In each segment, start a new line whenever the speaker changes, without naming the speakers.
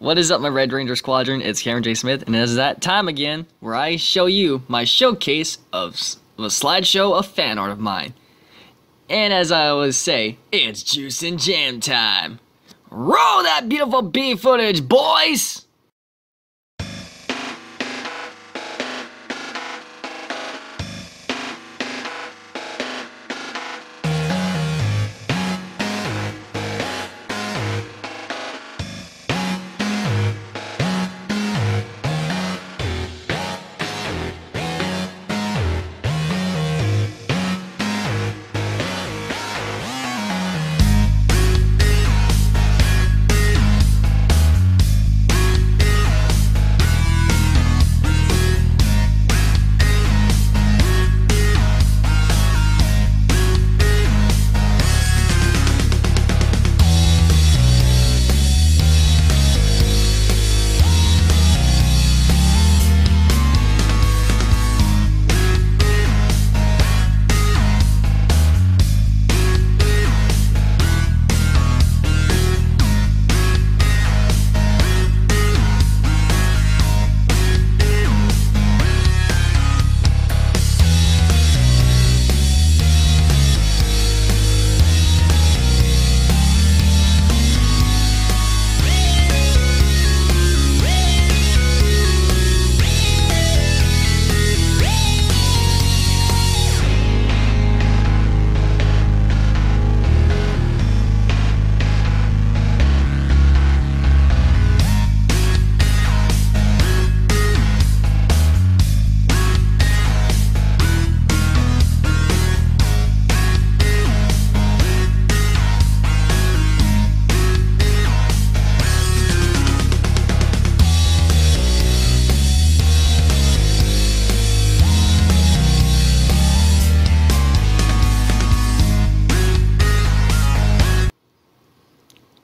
What is up, my Red Ranger Squadron? It's Cameron J. Smith, and it is that time again where I show you my showcase of, of a slideshow of fan art of mine. And as I always say, it's juice and jam time. Roll that beautiful B footage, boys!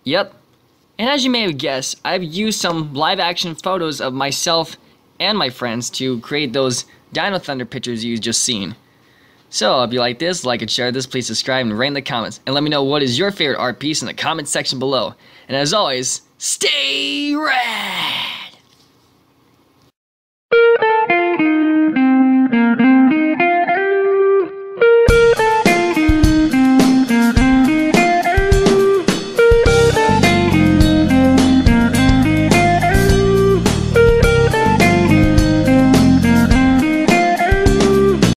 Yep. And as you may have guessed, I've used some live action photos of myself and my friends to create those Dino Thunder pictures you've just seen. So if you like this, like and share this, please subscribe and rate in the comments. And let me know what is your favorite art piece in the comment section below. And as always, stay rad!